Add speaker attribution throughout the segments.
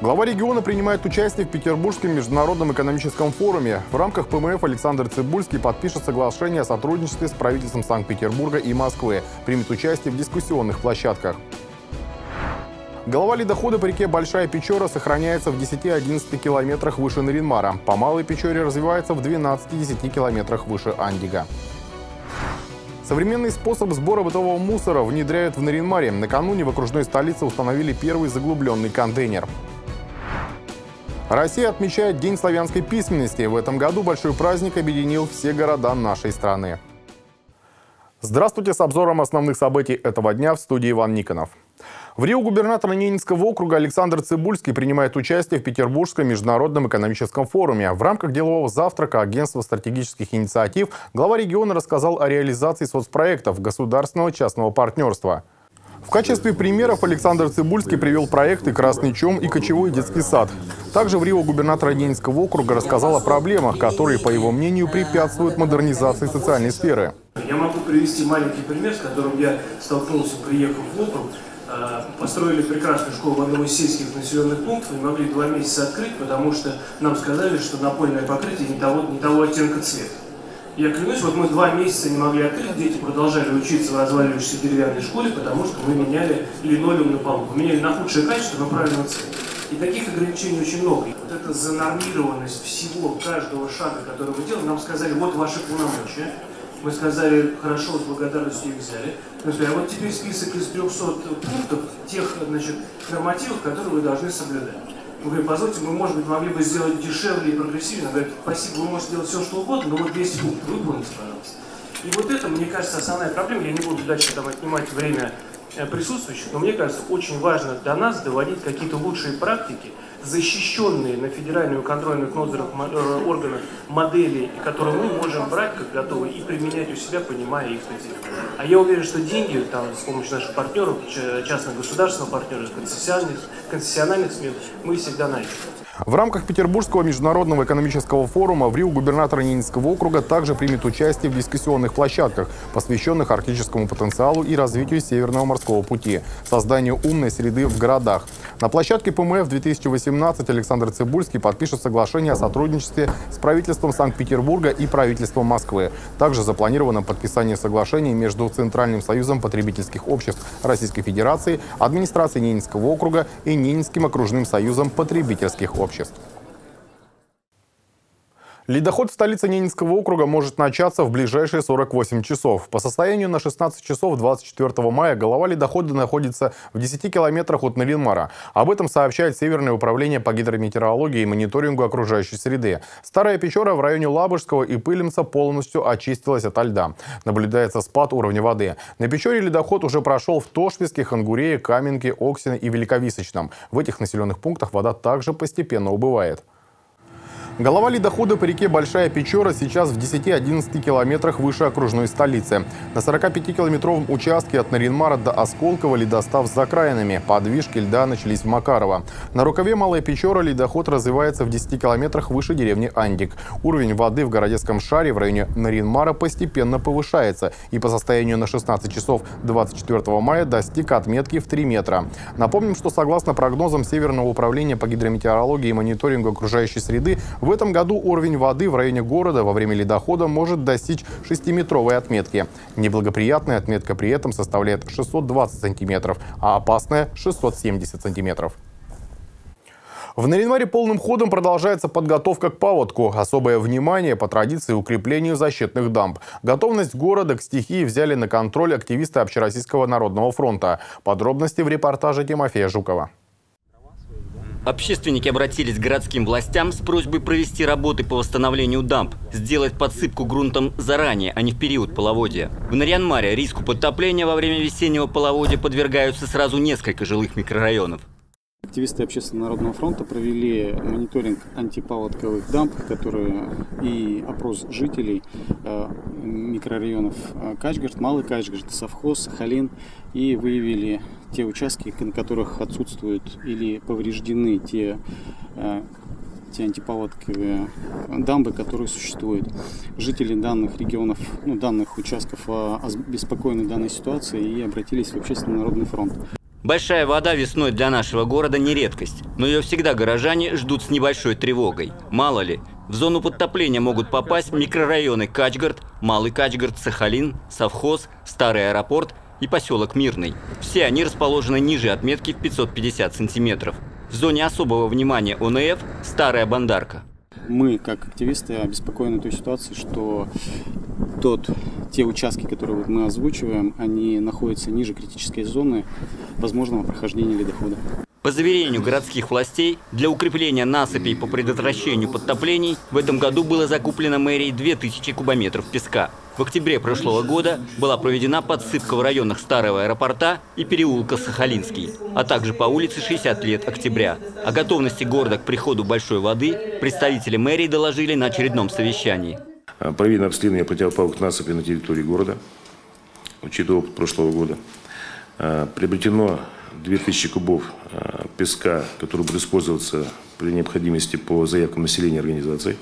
Speaker 1: Глава региона принимает участие в Петербургском международном экономическом форуме. В рамках ПМФ Александр Цибульский подпишет соглашение о сотрудничестве с правительством Санкт-Петербурга и Москвы, примет участие в дискуссионных площадках. Голова ледохода по реке Большая Печора сохраняется в 10-11 километрах выше Наринмара. По Малой Печоре развивается в 12-10 километрах выше Андига. Современный способ сбора бытового мусора внедряют в Наринмаре. Накануне в окружной столице установили первый заглубленный контейнер. Россия отмечает День славянской письменности. В этом году большой праздник объединил все города нашей страны. Здравствуйте с обзором основных событий этого дня в студии Иван Никонов. В Рио губернатор Ненецкого округа Александр Цибульский принимает участие в Петербургском международном экономическом форуме. В рамках делового завтрака Агентства стратегических инициатив глава региона рассказал о реализации соцпроектов государственного частного партнерства – в качестве примеров Александр Цибульский привел проекты «Красный чем» и «Кочевой детский сад». Также в Рио губернатор Ленинского округа рассказал о проблемах, которые, по его мнению, препятствуют модернизации социальной сферы.
Speaker 2: Я могу привести маленький пример, с которым я столкнулся, приехав в округ. А, построили прекрасную школу в одном из сельских населенных пунктов и могли два месяца открыть, потому что нам сказали, что напольное покрытие не того, не того оттенка цвета. Я клянусь, вот мы два месяца не могли открыть, дети продолжали учиться в разваливающейся деревянной школе, потому что мы меняли линолеум на полу. Меняли на худшее качество, но правильного цвета. И таких ограничений очень много. И вот эта занормированность всего, каждого шага, который мы делаем, нам сказали, вот ваши полномочия. Мы сказали, хорошо, с благодарностью их взяли. Мы сказали, а вот теперь список из 300 пунктов тех значит, нормативов, которые вы должны соблюдать. Мы говорим, позвольте, мы, может быть, могли бы сделать дешевле и прогрессивнее. Она говорит, спасибо, вы можете делать все, что угодно, но вот 200 пунктов выполните, пожалуйста. И вот это, мне кажется, основная проблема. Я не буду дальше там отнимать время э, присутствующих, но мне кажется, очень важно для нас доводить какие-то лучшие практики, защищенные на федеральных контрольных надзорных э, органах модели, которые мы можем брать как готовые и применять у себя, понимая их специфику. А я уверен, что деньги там, с помощью наших партнеров, частных государственных партнеров, концессиональных, концессиональных СМИ, мы всегда найдем.
Speaker 1: В рамках Петербургского международного экономического форума в Рио губернатор Ненецкого округа также примет участие в дискуссионных площадках, посвященных арктическому потенциалу и развитию Северного морского пути, созданию умной среды в городах. На площадке ПМФ 2018 Александр Цибульский подпишет соглашение о сотрудничестве с правительством Санкт-Петербурга и правительством Москвы. Также запланировано подписание соглашений между Центральным союзом потребительских обществ Российской Федерации, администрацией Ненецкого округа и Ненецким окружным союзом потребительских обществ обществ. Ледоход в столице Ненецкого округа может начаться в ближайшие 48 часов. По состоянию на 16 часов 24 мая голова ледохода находится в 10 километрах от Наринмара. Об этом сообщает Северное управление по гидрометеорологии и мониторингу окружающей среды. Старая Печора в районе Лабужского и Пылемца полностью очистилась от льда. Наблюдается спад уровня воды. На Печоре ледоход уже прошел в Тошвиске, Хангурее, Каменке, Оксино и Великовисочном. В этих населенных пунктах вода также постепенно убывает. Голова ледохода по реке Большая Печора сейчас в 10-11 километрах выше окружной столицы. На 45-километровом участке от Наринмара до Осколково ледостав с закраинами. Подвижки льда начались в Макарово. На рукаве Малая Печора ледоход развивается в 10 километрах выше деревни Андик. Уровень воды в городецком шаре в районе Наринмара постепенно повышается и по состоянию на 16 часов 24 мая достиг отметки в 3 метра. Напомним, что согласно прогнозам Северного управления по гидрометеорологии и мониторингу окружающей среды, в в этом году уровень воды в районе города во время ледохода может достичь 6-метровой отметки. Неблагоприятная отметка при этом составляет 620 сантиметров, а опасная – 670 сантиметров. В Наринмаре полным ходом продолжается подготовка к паводку. Особое внимание по традиции укреплению защитных дамб. Готовность города к стихии взяли на контроль активисты Общероссийского народного фронта. Подробности в репортаже Тимофея Жукова.
Speaker 3: Общественники обратились к городским властям с просьбой провести работы по восстановлению дамб, сделать подсыпку грунтом заранее, а не в период половодья. В Нарьянмаре риску подтопления во время весеннего половодья подвергаются сразу несколько жилых микрорайонов.
Speaker 4: Активисты Общественного народного фронта провели мониторинг антипаводковых дамб, которые и опрос жителей э, микрорайонов э, Качгард, Малый Качгард, Совхоз, Сахалин и выявили те участки, на которых отсутствуют или повреждены те э, те антипаводковые дамбы, которые существуют. Жители данных регионов, ну, данных участков обеспокоены данной ситуацией и обратились в Общественный народный фронт.
Speaker 3: Большая вода весной для нашего города не редкость, но ее всегда горожане ждут с небольшой тревогой. Мало ли, в зону подтопления могут попасть микрорайоны Качгард, Малый Качгард, Сахалин, Совхоз, Старый аэропорт и поселок Мирный. Все они расположены ниже отметки в 550 сантиметров. В зоне особого внимания ОНФ – Старая Бандарка.
Speaker 4: Мы, как активисты, обеспокоены той ситуацией, что тот, те участки, которые вот мы озвучиваем, они находятся ниже критической зоны возможного прохождения ледохода.
Speaker 3: По заверению городских властей, для укрепления насыпей по предотвращению подтоплений в этом году было закуплено мэрией 2000 кубометров песка. В октябре прошлого года была проведена подсыпка в районах Старого аэропорта и переулка Сахалинский, а также по улице 60 лет октября. О готовности города к приходу большой воды представители мэрии доложили на очередном совещании.
Speaker 5: Проведено обследование противопаводковых насыпей на территории города, учитывая опыт прошлого года. А, приобретено 2000 кубов а, песка, который будет использоваться при необходимости по заявкам населения организаций.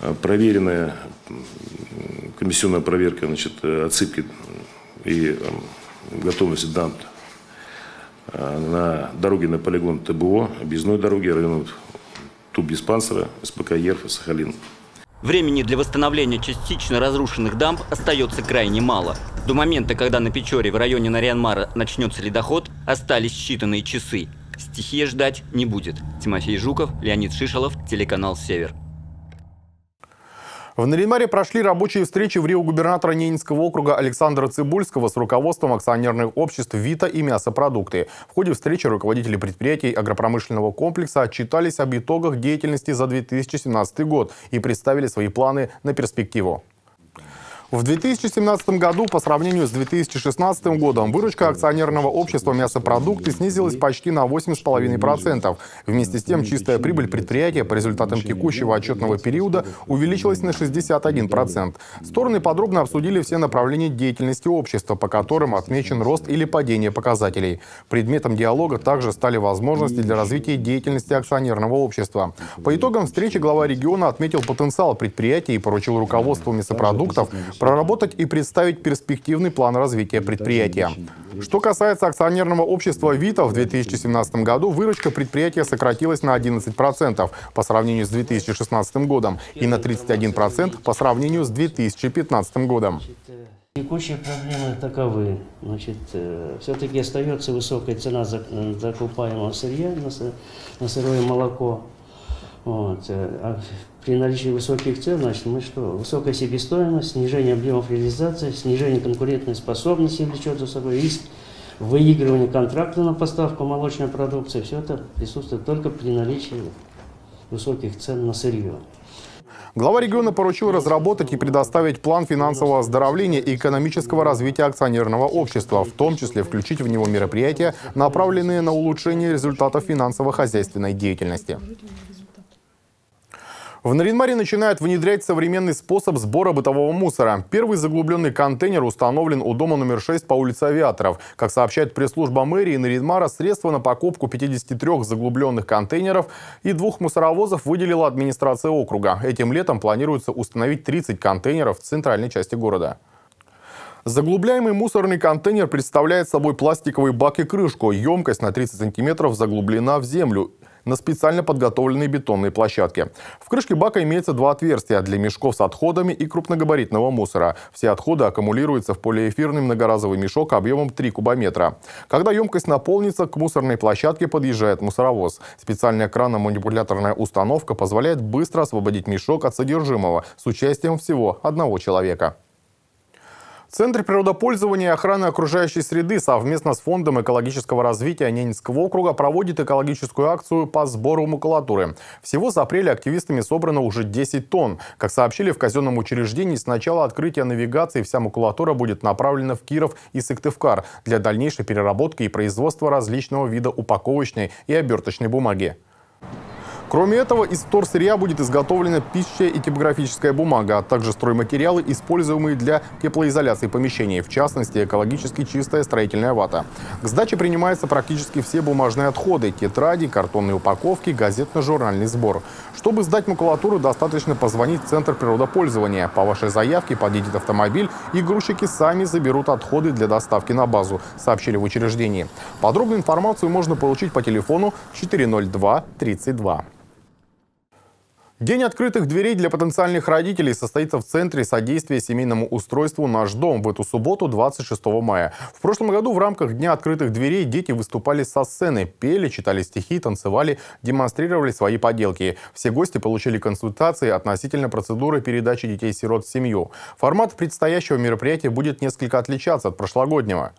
Speaker 5: А, проверенная комиссионная проверка значит, отсыпки и готовности дамп на дороге на полигон ТБО, объездной дороге районов Туб-диспансера, СПК ЕРФ, Сахалин.
Speaker 3: Времени для восстановления частично разрушенных дамб остается крайне мало. До момента, когда на Печоре в районе Нарьянмара начнется ледоход, остались считанные часы. Стихия ждать не будет. Тимофей Жуков, Леонид Шишалов, телеканал «Север».
Speaker 1: В Наринмаре прошли рабочие встречи в Рио губернатора Ненецкого округа Александра Цибульского с руководством акционерных обществ «Вита» и «Мясопродукты». В ходе встречи руководители предприятий агропромышленного комплекса отчитались об итогах деятельности за 2017 год и представили свои планы на перспективу. В 2017 году по сравнению с 2016 годом выручка акционерного общества мясопродукты снизилась почти на 8,5%. Вместе с тем чистая прибыль предприятия по результатам текущего отчетного периода увеличилась на 61%. Стороны подробно обсудили все направления деятельности общества, по которым отмечен рост или падение показателей. Предметом диалога также стали возможности для развития деятельности акционерного общества. По итогам встречи глава региона отметил потенциал предприятия и поручил руководству мясопродуктов проработать и представить перспективный план развития предприятия. Что касается акционерного общества «Вита», в 2017 году выручка предприятия сократилась на 11% по сравнению с 2016 годом и на 31% по сравнению с 2015 годом.
Speaker 6: Текущие проблемы таковы. Значит, э, все-таки остается высокая цена закупаемого сырья на сырое молоко. Вот. При наличии высоких цен, значит, мы что? Высокая себестоимость, снижение объемов реализации, снижение конкурентной способности влечет за собой риск выигрывания контракта на поставку молочной продукции. Все это присутствует только при наличии высоких цен на сырье.
Speaker 1: Глава региона поручил разработать и предоставить план финансового оздоровления и экономического развития акционерного общества, в том числе включить в него мероприятия, направленные на улучшение результатов финансово-хозяйственной деятельности. В Наринмаре начинают внедрять современный способ сбора бытового мусора. Первый заглубленный контейнер установлен у дома номер 6 по улице Авиаторов. Как сообщает пресс-служба мэрии Наринмара, средства на покупку 53 заглубленных контейнеров и двух мусоровозов выделила администрация округа. Этим летом планируется установить 30 контейнеров в центральной части города. Заглубляемый мусорный контейнер представляет собой пластиковый бак и крышку. Емкость на 30 сантиметров заглублена в землю на специально подготовленной бетонной площадке. В крышке бака имеется два отверстия для мешков с отходами и крупногабаритного мусора. Все отходы аккумулируются в полиэфирный многоразовый мешок объемом 3 кубометра. Когда емкость наполнится, к мусорной площадке подъезжает мусоровоз. Специальная крано-манипуляторная установка позволяет быстро освободить мешок от содержимого с участием всего одного человека. Центр природопользования и охраны окружающей среды совместно с Фондом экологического развития Ненецкого округа проводит экологическую акцию по сбору макулатуры. Всего с апреля активистами собрано уже 10 тонн. Как сообщили в казенном учреждении, с начала открытия навигации вся макулатура будет направлена в Киров и Сыктывкар для дальнейшей переработки и производства различного вида упаковочной и оберточной бумаги. Кроме этого, из вторсырья будет изготовлена пища и типографическая бумага, а также стройматериалы, используемые для теплоизоляции помещений, в частности, экологически чистая строительная вата. К сдаче принимаются практически все бумажные отходы – тетради, картонные упаковки, газетно-журнальный сбор. Чтобы сдать макулатуру, достаточно позвонить в Центр природопользования. По вашей заявке подъедет автомобиль, и грузчики сами заберут отходы для доставки на базу, сообщили в учреждении. Подробную информацию можно получить по телефону 402 32. День открытых дверей для потенциальных родителей состоится в Центре содействия семейному устройству «Наш дом» в эту субботу, 26 мая. В прошлом году в рамках Дня открытых дверей дети выступали со сцены, пели, читали стихи, танцевали, демонстрировали свои поделки. Все гости получили консультации относительно процедуры передачи детей-сирот в семью. Формат предстоящего мероприятия будет несколько отличаться от прошлогоднего.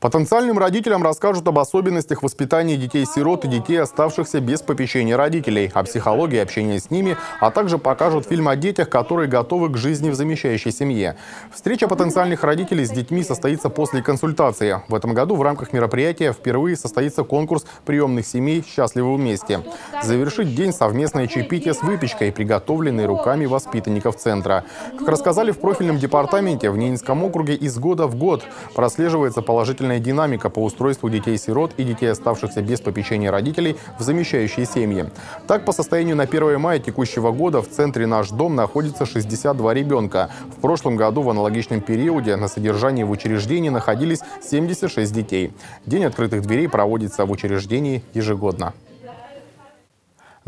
Speaker 1: Потенциальным родителям расскажут об особенностях воспитания детей-сирот и детей, оставшихся без попечения родителей, о психологии общения с ними, а также покажут фильм о детях, которые готовы к жизни в замещающей семье. Встреча потенциальных родителей с детьми состоится после консультации. В этом году в рамках мероприятия впервые состоится конкурс приемных семей «Счастливы вместе». Завершить день совместное чаепитие с выпечкой, приготовленной руками воспитанников центра. Как рассказали в профильном департаменте, в Ненецком округе из года в год прослеживается положение положительная динамика по устройству детей-сирот и детей, оставшихся без попечения родителей, в замещающие семьи. Так, по состоянию на 1 мая текущего года в центре «Наш дом» находится 62 ребенка. В прошлом году в аналогичном периоде на содержании в учреждении находились 76 детей. День открытых дверей проводится в учреждении ежегодно.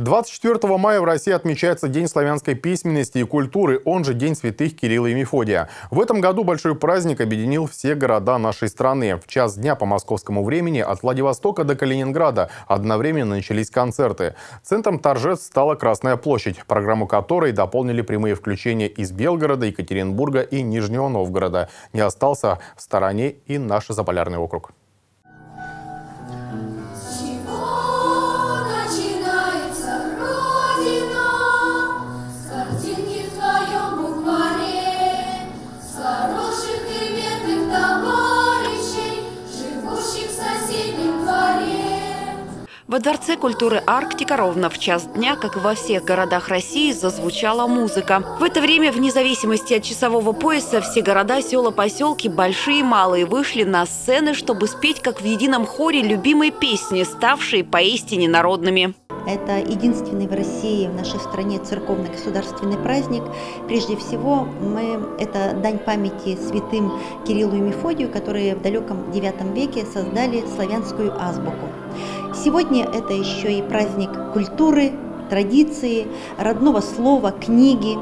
Speaker 1: 24 мая в России отмечается День славянской письменности и культуры, он же День святых Кирилла и Мефодия. В этом году большой праздник объединил все города нашей страны. В час дня по московскому времени от Владивостока до Калининграда одновременно начались концерты. Центром торжеств стала Красная площадь, программу которой дополнили прямые включения из Белгорода, Екатеринбурга и Нижнего Новгорода. Не остался в стороне и наш Заполярный округ.
Speaker 7: Во Дворце культуры «Арктика» ровно в час дня, как и во всех городах России, зазвучала музыка. В это время, вне зависимости от часового пояса, все города, села, поселки, большие и малые, вышли на сцены, чтобы спеть, как в едином хоре, любимые песни, ставшие поистине народными.
Speaker 8: Это единственный в России, в нашей стране церковно-государственный праздник. Прежде всего, мы, это дань памяти святым Кириллу и Мефодию, которые в далеком IX веке создали славянскую азбуку. Сегодня это еще и праздник культуры, традиции, родного слова, книги,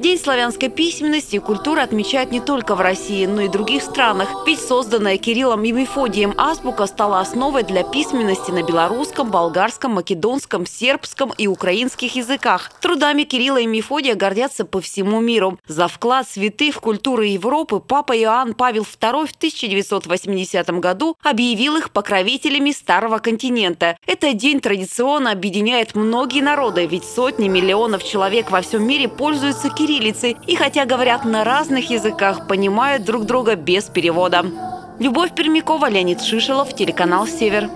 Speaker 7: День славянской письменности и культуры отмечают не только в России, но и других странах. Ведь созданная Кириллом и Мефодием азбука стала основой для письменности на белорусском, болгарском, македонском, сербском и украинских языках. Трудами Кирилла и Мефодия гордятся по всему миру. За вклад святых в культуру Европы папа Иоанн Павел II в 1980 году объявил их покровителями Старого континента. Этот день традиционно объединяет многие народы, ведь сотни миллионов человек во всем мире пользуются кириллом кириллицы и хотя говорят на разных языках, понимают друг друга без перевода. Любовь Пермякова, Леонид Шишелов, телеканал «Север».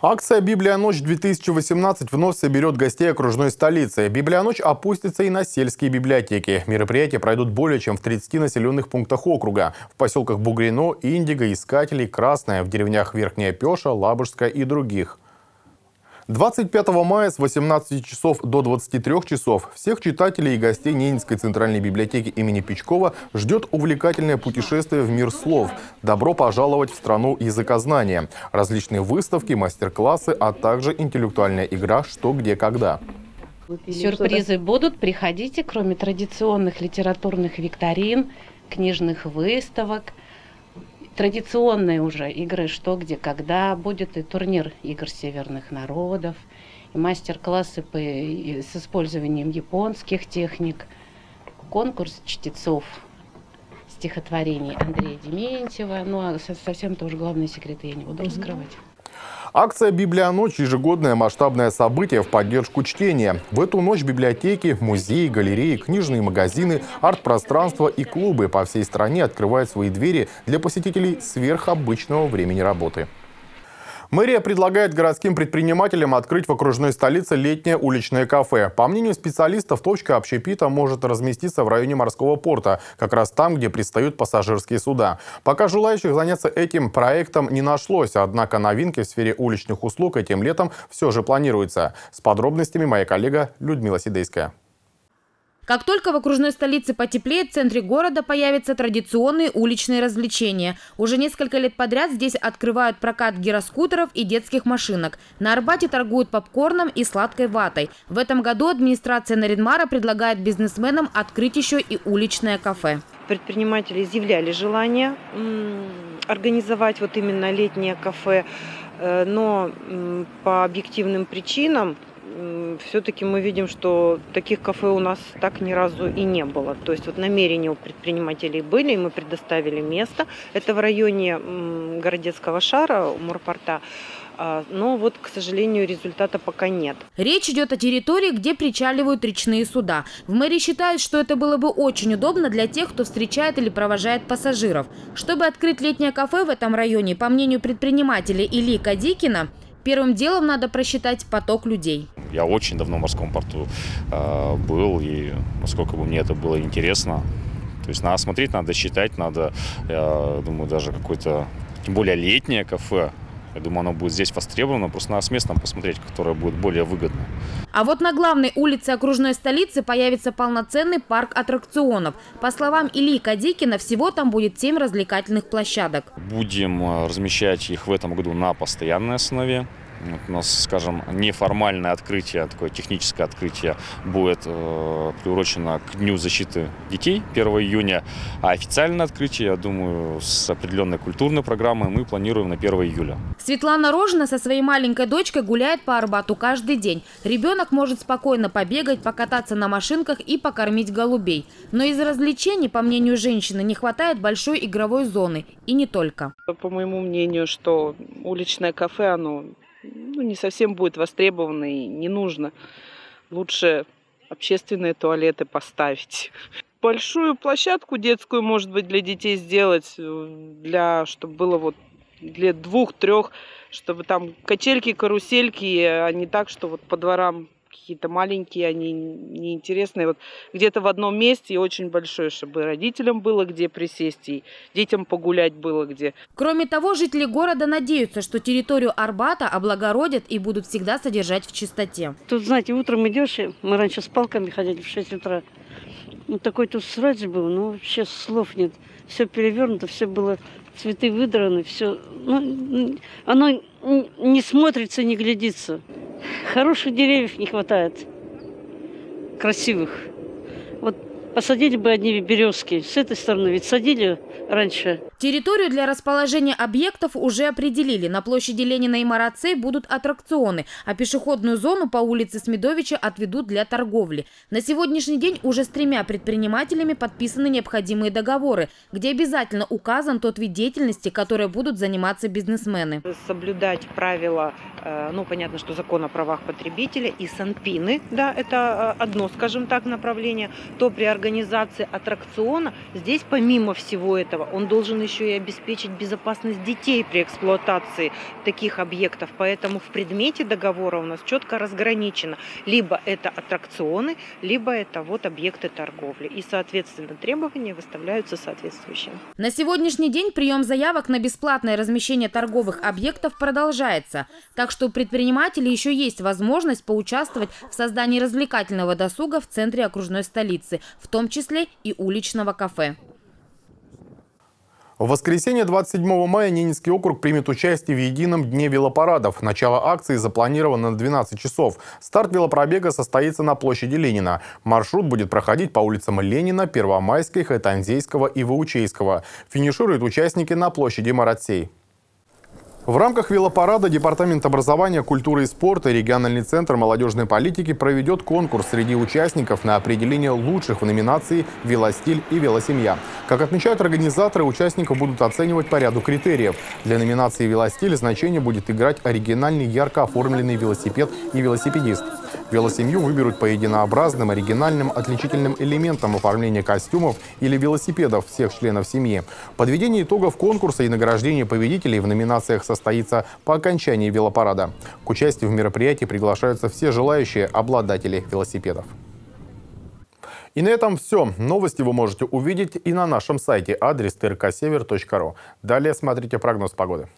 Speaker 1: Акция «Библия ночь-2018» вновь соберет гостей окружной столицы. «Библия ночь» опустится и на сельские библиотеки. Мероприятия пройдут более чем в 30 населенных пунктах округа. В поселках Бугрино, Индиго, Искателей, Красная, в деревнях Верхняя Пеша, Лабужская и других. 25 мая с 18 часов до 23 часов всех читателей и гостей Ненецкой центральной библиотеки имени Печкова ждет увлекательное путешествие в мир слов. Добро пожаловать в страну языкознания. Различные выставки, мастер-классы, а также интеллектуальная игра «Что, где, когда».
Speaker 9: Сюрпризы будут. Приходите, кроме традиционных литературных викторин, книжных выставок – традиционные уже игры «Что, где, когда». Будет и турнир игр северных народов, и мастер-классы по, и с использованием японских техник, конкурс чтецов стихотворений Андрея Дементьева. Ну, а совсем тоже главные секреты я не буду раскрывать.
Speaker 1: Акция «Библия ночь» – ежегодное масштабное событие в поддержку чтения. В эту ночь библиотеки, музеи, галереи, книжные магазины, арт-пространства и клубы по всей стране открывают свои двери для посетителей сверхобычного времени работы. Мэрия предлагает городским предпринимателям открыть в окружной столице летнее уличное кафе. По мнению специалистов, точка общепита может разместиться в районе морского порта, как раз там, где пристают пассажирские суда. Пока желающих заняться этим проектом не нашлось, однако новинки в сфере уличных услуг этим летом все же планируются. С подробностями моя коллега Людмила Сидейская.
Speaker 10: Как только в окружной столице потеплеет, в центре города появятся традиционные уличные развлечения. Уже несколько лет подряд здесь открывают прокат гироскутеров и детских машинок. На Арбате торгуют попкорном и сладкой ватой. В этом году администрация Наринмара предлагает бизнесменам открыть еще и уличное кафе.
Speaker 11: Предприниматели изъявляли желание организовать вот именно летнее кафе, э, но по объективным причинам все-таки мы видим, что таких кафе у нас так ни разу и не было. То есть вот намерения у предпринимателей были, и мы предоставили место. Это в районе Городецкого шара, у морпорта. А, но вот, к сожалению, результата пока нет.
Speaker 10: Речь идет о территории, где причаливают речные суда. В мэрии считают, что это было бы очень удобно для тех, кто встречает или провожает пассажиров. Чтобы открыть летнее кафе в этом районе, по мнению предпринимателя Ильи Кадикина, Первым делом надо просчитать поток людей.
Speaker 12: Я очень давно в морском порту э, был, и насколько бы мне это было интересно. То есть надо смотреть, надо считать, надо, я думаю, даже какое-то, тем более летнее кафе, я думаю, оно будет здесь востребовано. Просто надо с местом посмотреть, которое будет более выгодно.
Speaker 10: А вот на главной улице окружной столицы появится полноценный парк аттракционов. По словам Ильи Кадикина, всего там будет 7 развлекательных площадок.
Speaker 12: Будем э, размещать их в этом году на постоянной основе. У нас, скажем, неформальное открытие, такое техническое открытие будет э, приурочено к Дню защиты детей 1 июня, а официальное открытие, я думаю, с определенной культурной программой мы планируем на 1 июля.
Speaker 10: Светлана Рожина со своей маленькой дочкой гуляет по Арбату каждый день. Ребенок может спокойно побегать, покататься на машинках и покормить голубей. Но из развлечений, по мнению женщины, не хватает большой игровой зоны. И не только.
Speaker 11: По моему мнению, что уличное кафе, оно ну, не совсем будет востребовано и не нужно. Лучше общественные туалеты поставить. Большую площадку детскую, может быть, для детей сделать, э, для, чтобы было вот для двух-трех, чтобы там качельки, карусельки, а не так, что вот по дворам какие-то маленькие, они неинтересные. Вот где-то в одном месте и очень большое, чтобы родителям было где присесть и детям погулять было где.
Speaker 10: Кроме того, жители города надеются, что территорию Арбата облагородят и будут всегда содержать в чистоте.
Speaker 13: Тут, знаете, утром идешь, мы раньше с палками ходили в 6 утра. Ну, такой тут срач был, но сейчас слов нет. Все перевернуто, все было, цветы выдраны, все. Ну, оно не смотрится, не глядится. Хороших деревьев не хватает, красивых. Посадили бы одни березки. С этой стороны ведь садили раньше.
Speaker 10: Территорию для расположения объектов уже определили. На площади Ленина и Марацей будут аттракционы, а пешеходную зону по улице Смедовича отведут для торговли. На сегодняшний день уже с тремя предпринимателями подписаны необходимые договоры, где обязательно указан тот вид деятельности, которой будут заниматься бизнесмены.
Speaker 11: Соблюдать правила, э, ну понятно, что закон о правах потребителя и санпины, да, это э, одно, скажем так, направление, то при организации аттракциона здесь помимо всего этого он должен еще и обеспечить безопасность детей при эксплуатации таких объектов. Поэтому в предмете договора у нас четко разграничено. Либо это аттракционы, либо это вот объекты торговли. И, соответственно, требования выставляются соответствующие.
Speaker 10: На сегодняшний день прием заявок на бесплатное размещение торговых объектов продолжается. Так что у предпринимателей еще есть возможность поучаствовать в создании развлекательного досуга в центре окружной столицы, в том числе и уличного кафе.
Speaker 1: В воскресенье 27 мая Ненецкий округ примет участие в едином дне велопарадов. Начало акции запланировано на 12 часов. Старт велопробега состоится на площади Ленина. Маршрут будет проходить по улицам Ленина, Первомайской, Хайтанзейского и Ваучейского. Финишируют участники на площади Маратсей. В рамках велопарада Департамент образования, культуры и спорта и региональный центр молодежной политики проведет конкурс среди участников на определение лучших в номинации «Велостиль» и «Велосемья». Как отмечают организаторы, участников будут оценивать по ряду критериев. Для номинации «Велостиль» значение будет играть оригинальный ярко оформленный велосипед и велосипедист. Велосемью выберут по единообразным, оригинальным, отличительным элементам оформления костюмов или велосипедов всех членов семьи. Подведение итогов конкурса и награждение победителей в номинациях состоится по окончании велопарада. К участию в мероприятии приглашаются все желающие обладатели велосипедов. И на этом все. Новости вы можете увидеть и на нашем сайте адрес trksевер.ру. Далее смотрите прогноз погоды.